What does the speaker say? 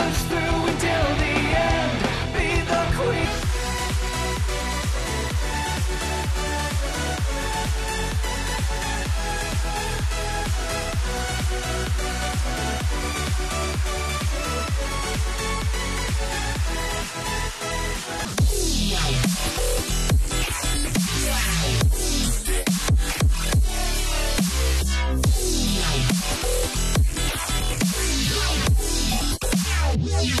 much Yeah.